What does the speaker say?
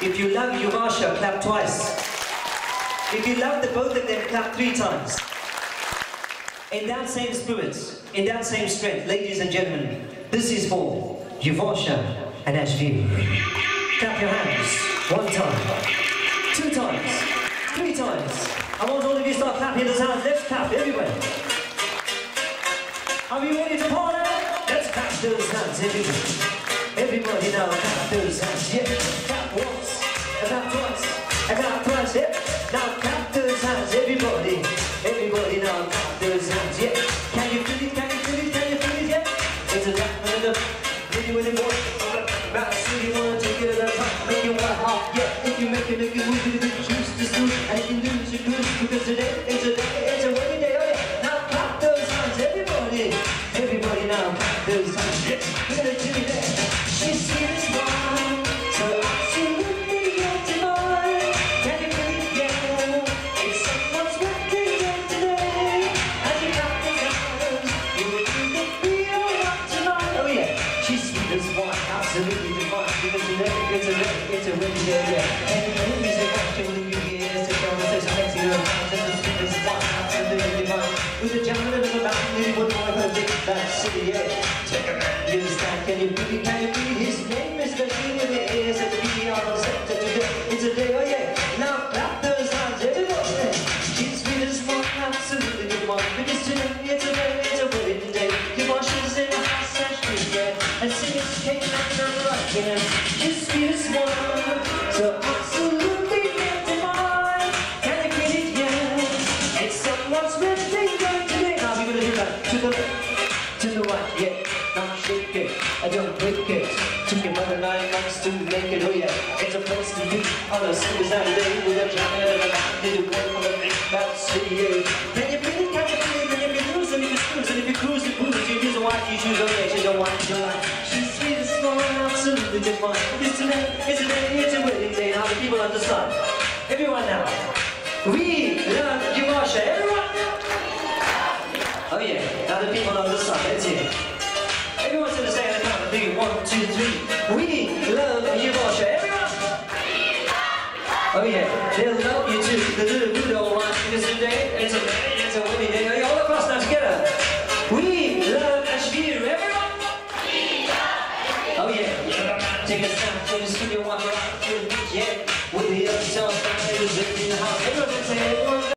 If you love Yuvasha, clap twice. If you love the both of them, clap three times. In that same spirit, in that same strength, ladies and gentlemen, this is for Yuvasha and Ashview. Clap your hands. One time, two times, three times. I want all of you to start clapping those hands. Let's clap everywhere. Are you ready to party? Let's clap those hands, everybody. Everybody now really, really more. Rap, so you wanna take it at a time, make it hot. Yeah, if you make it, make it move, it, smooth, and lose, divine. Because today, it's a day, it's a winning day. Yeah, and the music actually you hear is a conversation makes you a man. Just sweet as absolutely divine. With the jam of the mountain, you would want to dig that. Yeah, take a man, you understand? Can you it? Can you it? His name is the king of the to be on the center today. It's a day, oh yeah. Now clap those hands, everybody. She's sweet as wine, absolutely divine. Because today, it's a day, it's a wedding day. Yuvasha's in house and she's there. And singing cake and her sweet as wine, so absolutely divine. Can you feel it? Yeah. Day today. Now we're gonna do that to the to the right, yeah. Now shake it, I don't break it. Took your mother nine months to make it, oh yeah. It's a place to be on a Sunday Saturday with a jacket and a man. Did you work on the big bad city, yeah. Can you feel it? Can you feel it? Can you feel losing in the screws? And if you cruise, you cruise. You use a white, you choose, okay. She's a white, you're like. Absolutely divine. It's today, it's a day, it's a wedding day. Now the people understand. Everyone now. We love Yuvasha. Everyone. Oh yeah, now the people the let's hear it. Everyone's gonna say the count of three. One, two, three. We love Yuvasha. Everyone! Oh yeah, they'll love you too. The little good old one. Because today, it's a take us down to the studio, walk around the weekend. We'll be up till five, in the house.